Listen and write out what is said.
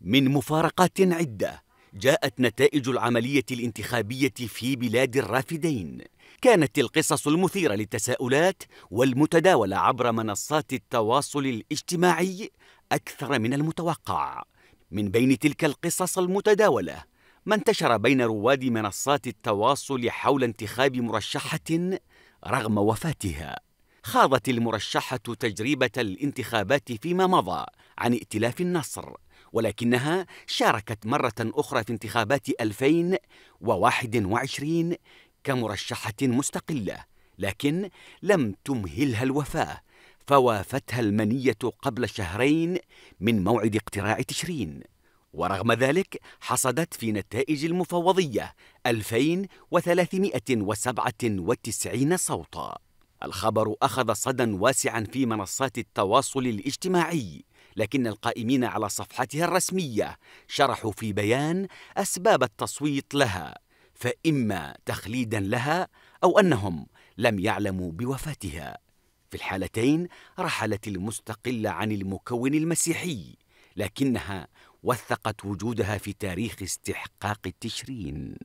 من مفارقات عدة جاءت نتائج العملية الانتخابية في بلاد الرافدين. كانت القصص المثيرة للتساؤلات والمتداولة عبر منصات التواصل الاجتماعي أكثر من المتوقع. من بين تلك القصص المتداولة ما انتشر بين رواد منصات التواصل حول انتخاب مرشحة رغم وفاتها. خاضت المرشحة تجربة الانتخابات فيما مضى عن ائتلاف النصر. ولكنها شاركت مرة أخرى في انتخابات 2021 كمرشحة مستقلة لكن لم تمهلها الوفاة فوافتها المنية قبل شهرين من موعد اقتراع تشرين. ورغم ذلك حصدت في نتائج المفوضية 2397 صوتا. الخبر أخذ صدى واسعا في منصات التواصل الاجتماعي. لكن القائمين على صفحتها الرسمية شرحوا في بيان أسباب التصويت لها فإما تخليدا لها أو أنهم لم يعلموا بوفاتها. في الحالتين رحلت المستقلة عن المكون المسيحي لكنها وثقت وجودها في تاريخ استحقاق التشرين.